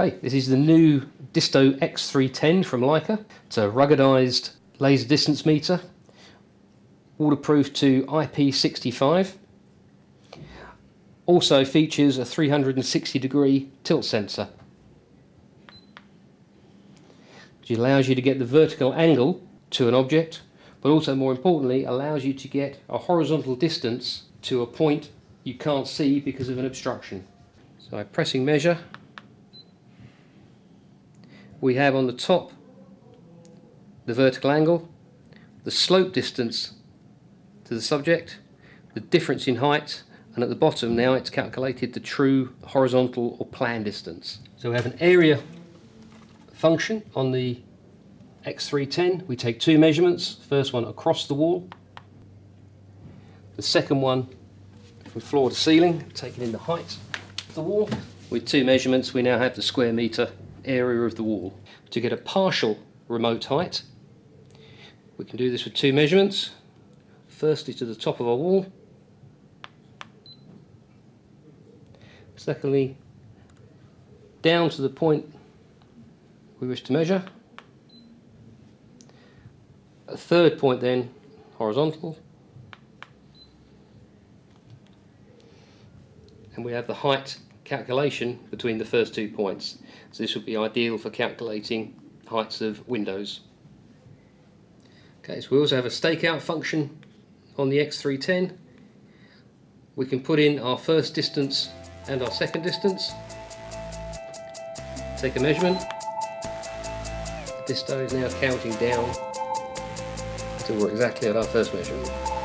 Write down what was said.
Okay, this is the new Disto X310 from Leica. It's a ruggedized laser distance meter, waterproof to IP65. Also features a 360 degree tilt sensor, which allows you to get the vertical angle to an object, but also more importantly allows you to get a horizontal distance to a point you can't see because of an obstruction. So pressing measure we have on the top the vertical angle, the slope distance to the subject, the difference in height, and at the bottom now it's calculated the true horizontal or plan distance. So we have an area function on the X310. We take two measurements, first one across the wall, the second one from floor to ceiling, taking in the height of the wall. With two measurements we now have the square metre area of the wall. To get a partial remote height, we can do this with two measurements. Firstly to the top of our wall, secondly down to the point we wish to measure. A third point then horizontal. And we have the height calculation between the first two points. So this would be ideal for calculating heights of windows. Okay, so we also have a stakeout function on the X310. We can put in our first distance and our second distance. Take a measurement. The disto is now counting down until we're exactly at our first measurement.